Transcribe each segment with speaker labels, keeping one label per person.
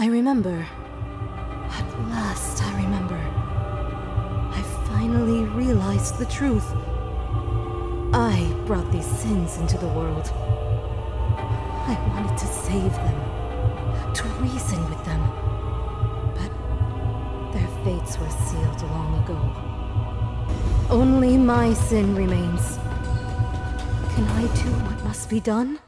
Speaker 1: I remember. At last, I remember. I finally realized the truth. I brought these sins into the world. I wanted to save them, to reason with them. But their fates were sealed long ago. Only my sin remains. Can I do what must be done?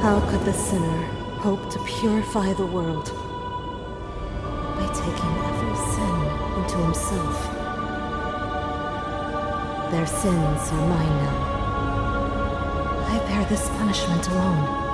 Speaker 1: How could the sinner hope to purify the world by taking every sin into himself? Their sins are mine now. I bear this punishment alone.